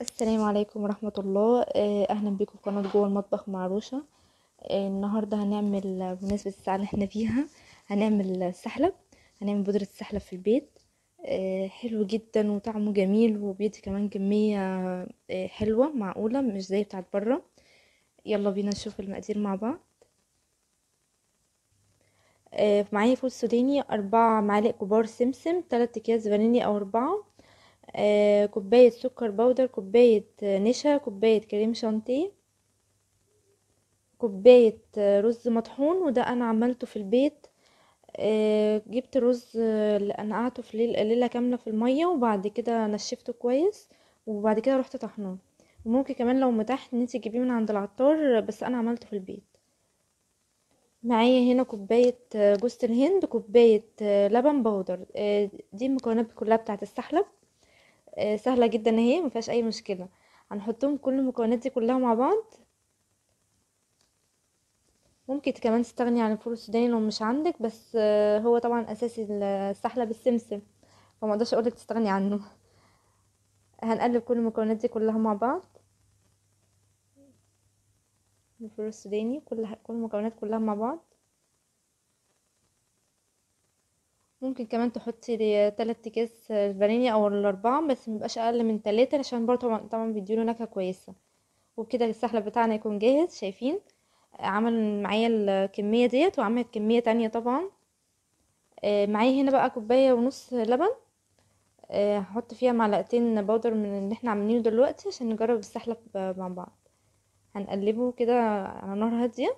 السلام عليكم ورحمة الله. آه، أهلا بكم في قناة جوه المطبخ مع روشة آه، النهاردة هنعمل بمناسبة الساعة اللي إحنا فيها. هنعمل سحلب. هنعمل بودرة سحلب في البيت. آه، حلو جدا وطعمه جميل وبيدي كمان كمية حلوة معقولة مش زي بتاعت برا يلا بينا نشوف المقادير مع بعض. معايا فول سوداني أربع معالق كبار سمسم تلات أكياس فانيليا أو أربعة. آه، كوباية سكر بودر كوباية نشا كوباية كريم شانتيه كوباية آه، رز مطحون وده أنا عملته في البيت. آه، جبت رز آه، اللي نقعته في ليل- ليلة كاملة في المية وبعد كده نشفته كويس وبعد كده رحت طحناه. وممكن كمان لو متاح إن انت تجيبيه من عند العطار بس أنا عملته في البيت. معايا هنا كوباية جوز الهند كوباية لبن بودر دي المكونات كلها بتاعت السحلب. آه، سهلة جدا. اهي مفيهاش أي مشكلة. هنحطهم كل المكونات دي كلها مع بعض. ممكن كمان تستغني عن الفول السوداني لو مش عندك بس آه، هو طبعا أساسي السحلب بالسمسم فما أقدرش أقولك تستغني عنه. هنقلب كل المكونات دي كلها مع بعض. الفول السوداني كل كل المكونات كلها مع بعض. ممكن كمان تحطي تلات أكياس فانيليا أو الأربعة بس ميبقاش أقل من تلاتة عشان برضه طبعا طبعا بيديله نكهة كويسة. وبكده السحلب بتاعنا يكون جاهز شايفين؟ عمل معايا الكمية ديت وعمل كمية تانية طبعا. آه، معايا هنا بقى كوباية ونص لبن. آه، هحط فيها معلقتين بودر من اللي إحنا عاملينه دلوقتي عشان نجرب السحلب مع بعض. هنقلبه كده على نار هادية.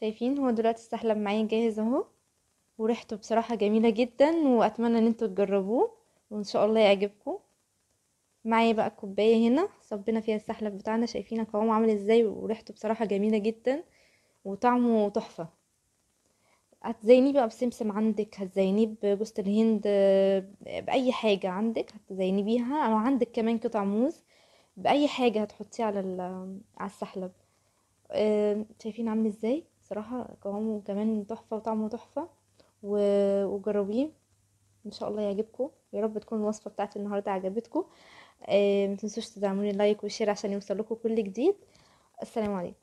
شايفين هو دلوقتي السحلب معايا جاهز اهو. وريحته بصراحة جميلة جدا وأتمنى إن أنتوا تجربوه وإن شاء الله يعجبكم. معايا بقى كوباية هنا صبينا فيها السحلب بتاعنا شايفين قوامه عامل إزاي وريحته بصراحة جميلة جدا وطعمه تحفة. هتزينيه بقى بسمسم عندك هتزينيه بجوز الهند بأي حاجة عندك هتزينيه بيها أو عندك كمان قطع موز بأي حاجة هتحطيه على على السحلب. آه، شايفين عامل إزاي؟ صراحة قوامه كمان تحفة وطعمه تحفة وجربيه. إن شاء الله يعجبكم. يا رب تكون الوصفة بتاعتي النهاردة عجبتكم. آه، متنسوش تدعموني like و share عشان يوصلكوا كل جديد. السلام عليكم.